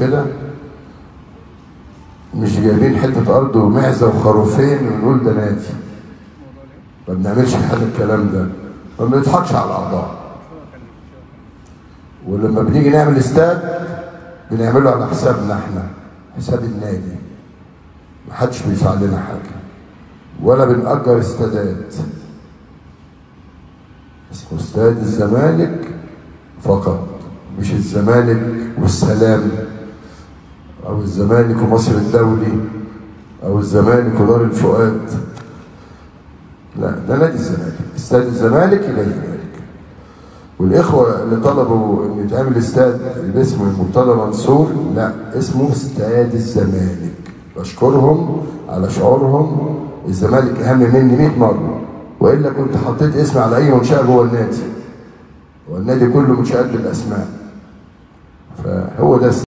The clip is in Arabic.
كده؟ مش جايبين حتة أرض ومعزة وخروفين ونقول ده نادي. ما بنعملش هذا الكلام ده. ما بنضحكش على الأعضاء. ولما بنيجي نعمل استاد بنعمله على حسابنا إحنا حساب النادي. محدش بيدفع لنا حاجة. ولا بنأجر استادات. اسمه استاد الزمالك فقط مش الزمالك والسلام. أو الزمالك ومصر الدولي أو الزمالك ودار الفؤاد. لا ده نادي الزمالك. استاد الزمالك نادي الزمالك. والإخوة اللي طلبوا إن يتعمل استاد باسم المرتضى منصور لا اسمه استاد الزمالك. بشكرهم على شعورهم. الزمالك أهم مني 100 مرة. وإلا كنت حطيت اسمي على أي منشأة جوه النادي. والنادي كله منشات بالأسماء. فهو ده